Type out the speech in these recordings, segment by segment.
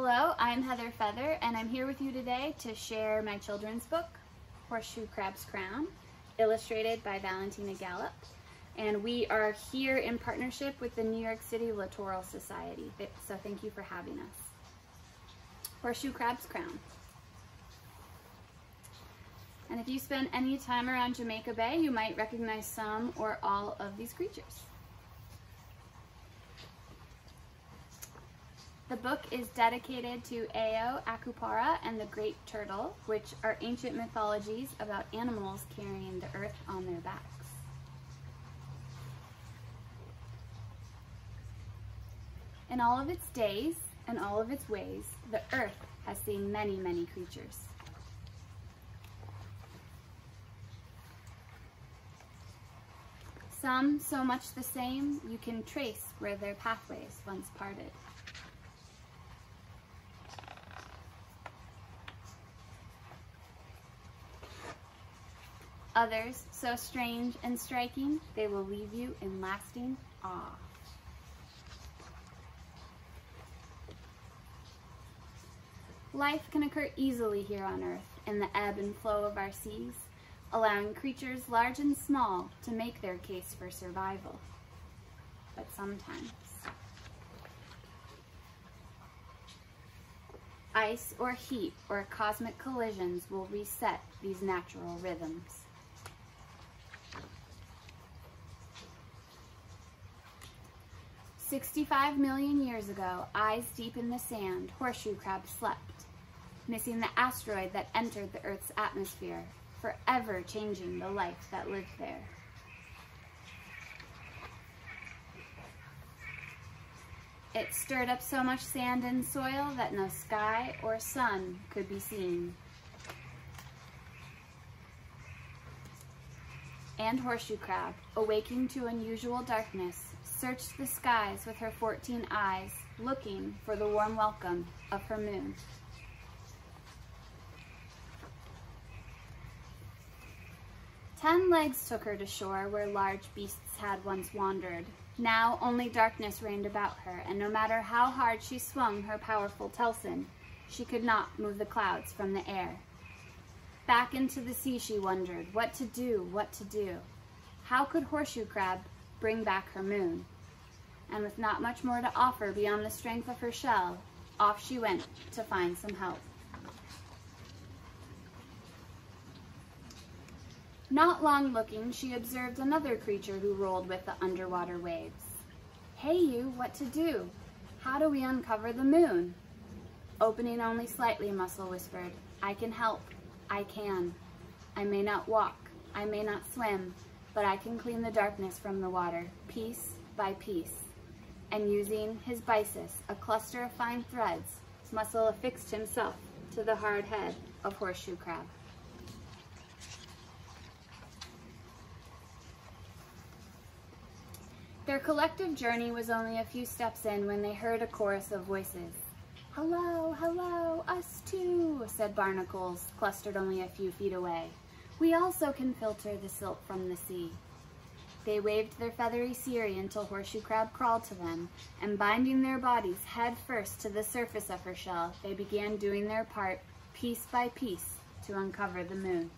Hello, I'm Heather Feather, and I'm here with you today to share my children's book, Horseshoe Crab's Crown, illustrated by Valentina Gallup. And we are here in partnership with the New York City Littoral Society, so thank you for having us. Horseshoe Crab's Crown. And if you spend any time around Jamaica Bay, you might recognize some or all of these creatures. The book is dedicated to Ao, Akupara, and the Great Turtle, which are ancient mythologies about animals carrying the earth on their backs. In all of its days and all of its ways, the earth has seen many, many creatures. Some so much the same, you can trace where their pathways once parted. Others, so strange and striking, they will leave you in lasting awe. Life can occur easily here on Earth in the ebb and flow of our seas, allowing creatures large and small to make their case for survival. But sometimes, ice or heat or cosmic collisions will reset these natural rhythms. 65 million years ago, eyes deep in the sand, horseshoe crabs slept, missing the asteroid that entered the Earth's atmosphere, forever changing the life that lived there. It stirred up so much sand and soil that no sky or sun could be seen. And horseshoe crab, awaking to unusual darkness, searched the skies with her 14 eyes, looking for the warm welcome of her moon. Ten legs took her to shore where large beasts had once wandered. Now only darkness reigned about her, and no matter how hard she swung her powerful telson, she could not move the clouds from the air. Back into the sea she wondered, what to do, what to do. How could Horseshoe Crab bring back her moon. And with not much more to offer beyond the strength of her shell, off she went to find some help. Not long looking, she observed another creature who rolled with the underwater waves. Hey you, what to do? How do we uncover the moon? Opening only slightly, Mussel whispered. I can help. I can. I may not walk. I may not swim but I can clean the darkness from the water, piece by piece. And using his byssus, a cluster of fine threads, Mussel affixed himself to the hard head of Horseshoe Crab. Their collective journey was only a few steps in when they heard a chorus of voices. Hello, hello, us too, said barnacles, clustered only a few feet away. We also can filter the silt from the sea. They waved their feathery cirri until Horseshoe Crab crawled to them, and binding their bodies head first to the surface of her shell, they began doing their part, piece by piece, to uncover the moon.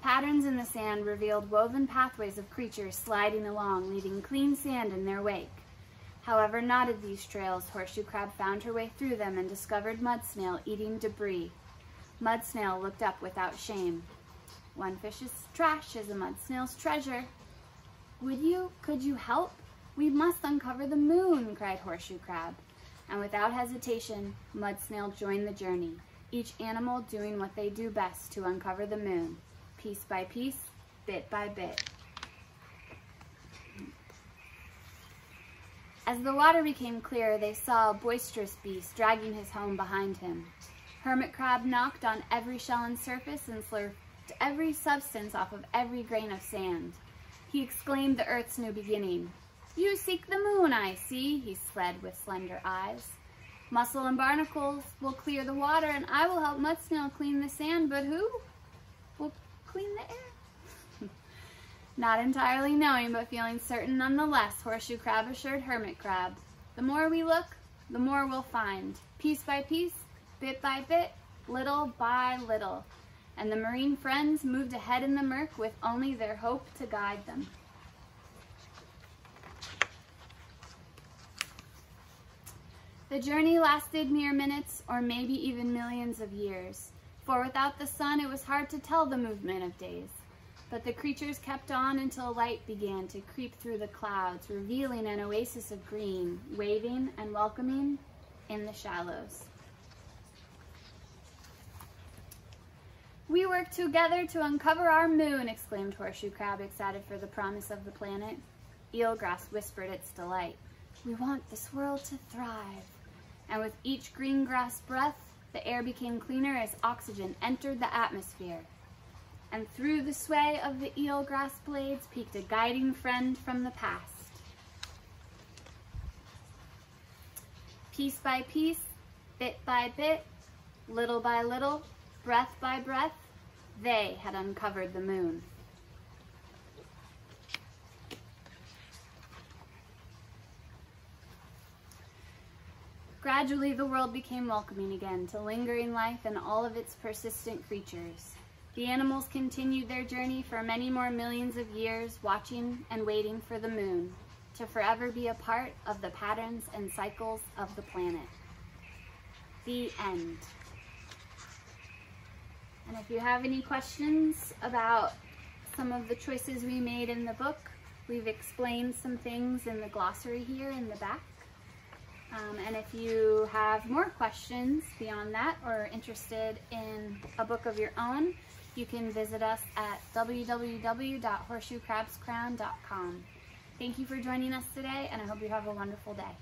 Patterns in the sand revealed woven pathways of creatures sliding along, leaving clean sand in their wake. However knotted these trails, Horseshoe Crab found her way through them and discovered Mud Snail eating debris. Mud Snail looked up without shame. One fish's trash is a mud snail's treasure. Would you, could you help? We must uncover the moon, cried Horseshoe Crab. And without hesitation, Mud Snail joined the journey, each animal doing what they do best to uncover the moon, piece by piece, bit by bit. As the water became clear, they saw a boisterous beast dragging his home behind him. Hermit crab knocked on every shell and surface and slurped every substance off of every grain of sand. He exclaimed the earth's new beginning. You seek the moon, I see, he said with slender eyes. Mussel and barnacles will clear the water, and I will help Mud Snail clean the sand, but who will clean the air? Not entirely knowing, but feeling certain nonetheless, Horseshoe Crab assured Hermit Crab, The more we look, the more we'll find. Piece by piece, bit by bit, little by little. And the marine friends moved ahead in the murk with only their hope to guide them. The journey lasted mere minutes or maybe even millions of years, for without the sun it was hard to tell the movement of days. But the creatures kept on until light began to creep through the clouds, revealing an oasis of green, waving and welcoming in the shallows. We work together to uncover our moon, exclaimed Horseshoe Crab, excited for the promise of the planet. Eelgrass whispered its delight. We want this world to thrive. And with each green grass breath, the air became cleaner as oxygen entered the atmosphere and through the sway of the eelgrass blades peeked a guiding friend from the past. Piece by piece, bit by bit, little by little, breath by breath, they had uncovered the moon. Gradually, the world became welcoming again to lingering life and all of its persistent creatures. The animals continued their journey for many more millions of years, watching and waiting for the moon to forever be a part of the patterns and cycles of the planet. The end. And if you have any questions about some of the choices we made in the book, we've explained some things in the glossary here in the back. Um, and if you have more questions beyond that or interested in a book of your own, you can visit us at www.horseshoecrabscrown.com. Thank you for joining us today, and I hope you have a wonderful day.